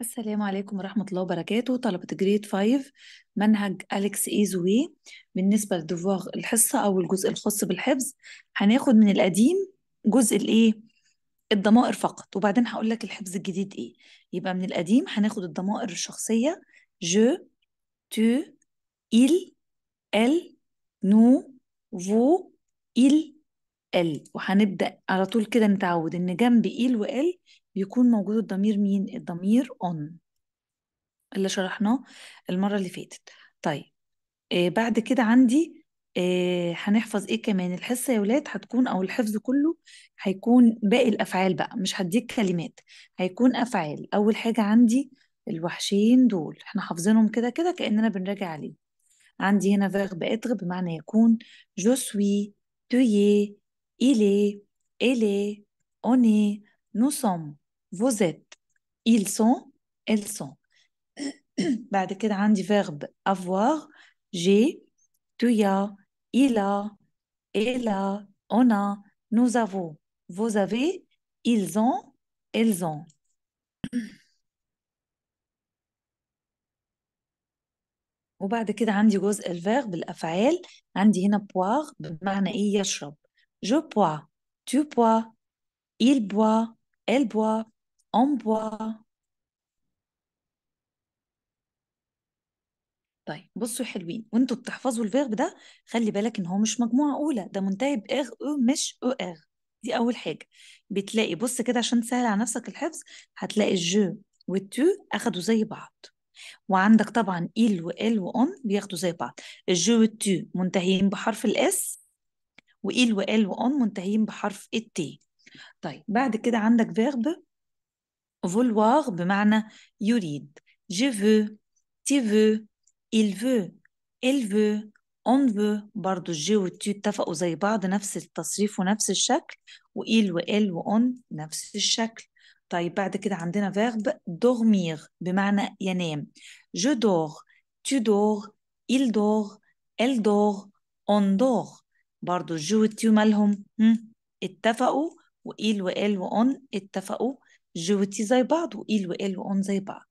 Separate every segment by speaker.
Speaker 1: السلام عليكم ورحمة الله وبركاته. طلبة جريد 5 منهج أليكس إيزوي بالنسبة لدفواغ الحصة أو الجزء الخاص بالحفظ هناخد من القديم جزء الإيه؟ الضمائر فقط. وبعدين هقول لك الحفظ الجديد إيه. يبقى من القديم هناخد الضمائر الشخصية je tu il elle nous vous il elle وهنبدأ على طول كده نتعود إن جنب il و elle بيكون موجود الضمير مين؟ الضمير on اللي شرحناه المرة اللي فاتت. طيب آه بعد كده عندي آه هنحفظ إيه كمان؟ الحصة يا ولاد هتكون أو الحفظ كله هيكون باقي الأفعال بقى مش هديك كلمات هيكون أفعال. أول حاجة عندي الوحشين دول إحنا حافظينهم كده كده كأننا بنراجع عليه عندي هنا verbe être بمعنى يكون suis tu es il est elle est on est nous sommes vous êtes ils sont elles sont بعد كده عندي verbe avoir j'ai tu as il a elle a on a nous avons vous avez ils ont elles ont وبعد كده عندي جزء الفيرب الأفعال عندي هنا boire بمعنى إيه يشرب je bois tu bois il boit elle boit on boit. طيب بصوا حلوين. وانتوا بتحفظوا ال verbe ده خلي بالك ان هو مش مجموعة أولى ده منتهي بإغ أو مش أو إغ دي أول حاجة. بتلاقي بص كده عشان تسهل على نفسك الحفظ هتلاقي ال je وال tu أخدوا زي بعض. وعندك طبعا il و elle و on بياخدوا زي بعض. ال je وال tu منتهيين بحرف الإس وإل وإل وأون منتهيين بحرف ال t طيب بعد كده عندك verbe vouloir بمعنى يريد. je veux tu veux il veut elle veut on veut. برضو ال je وال tu اتفقوا زي بعض نفس التصريف ونفس الشكل. وإل وإل وأون نفس الشكل. طيب بعد كده عندنا verbe dormir بمعنى ينام. je dors tu dors il dort elle dort on dort. برضو الجي والتو مالهم هم؟ اتفقوا وإل وإل وأون اتفقوا جو والتي زي بعض وإل وإل وأون زي بعض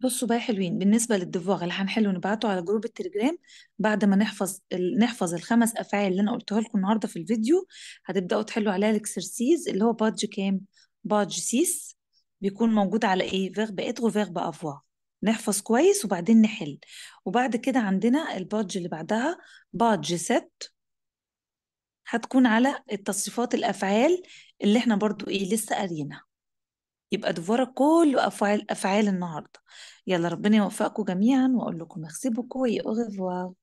Speaker 1: بصوا بقى حلوين بالنسبة لل devoir اللي هنحله ونبعته على جروب التليجرام بعد ما نحفظ ال... نحفظ الخمس أفعال اللي أنا قلتها لكم النهاردة في الفيديو هتبدأوا تحلوا عليها ال exercice اللي هو page كام؟ page six بيكون موجود على إيه؟ verbe être و verbe avoir نحفظ كويس وبعدين نحل. وبعد كده عندنا البادج اللي بعدها page sept هتكون على التصريفات الأفعال اللي إحنا برضو إيه لسه قاريينها. يبقى دفورك كله أفعال أفعال النهاردة. يلا ربنا يوفقكم جميعا وأقول لكم et au revoir